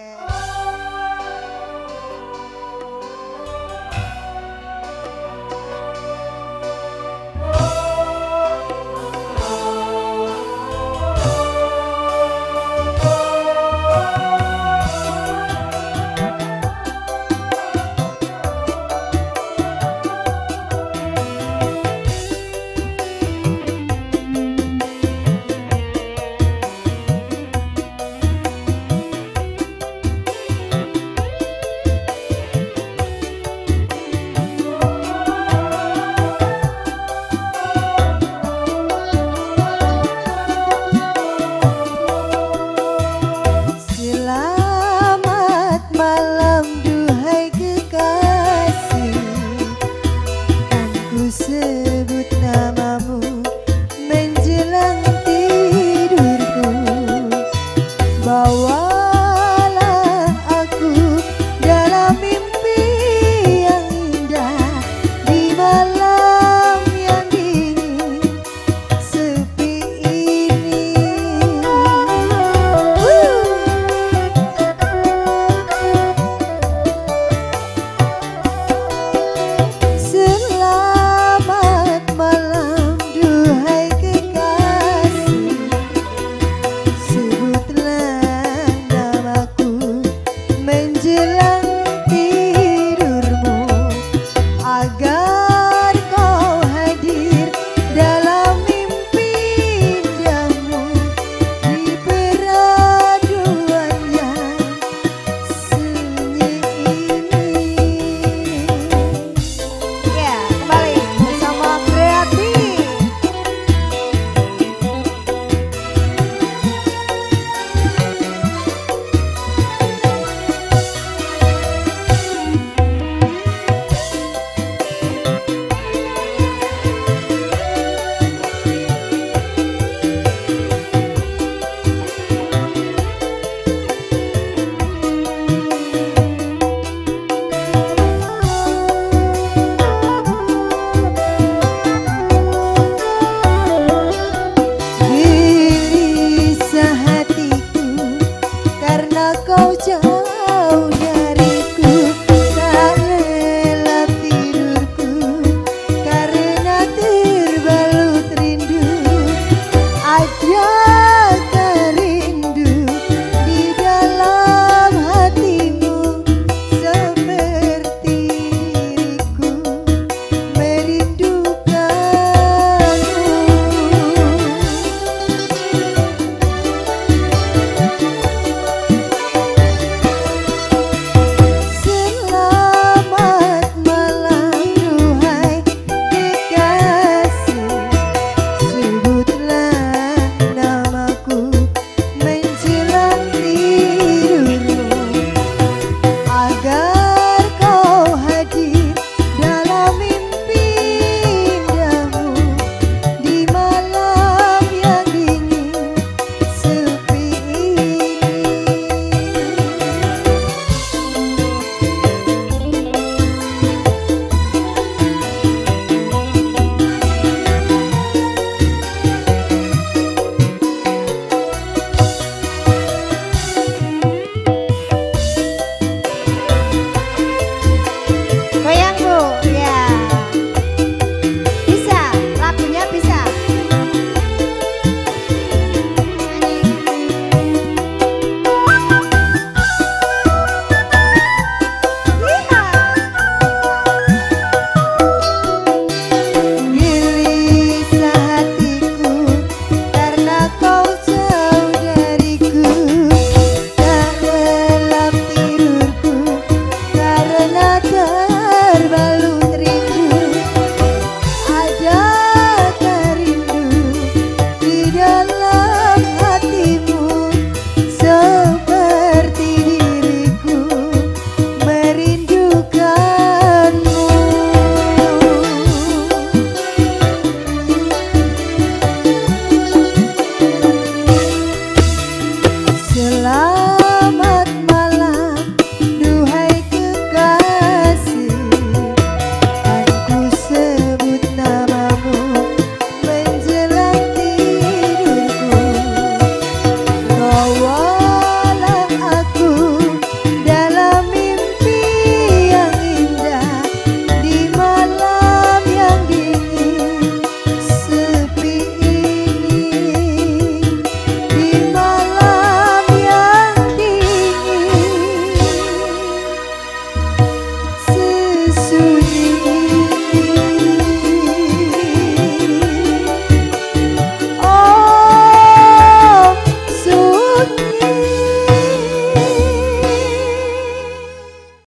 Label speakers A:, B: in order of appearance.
A: Yeah. Kau jauh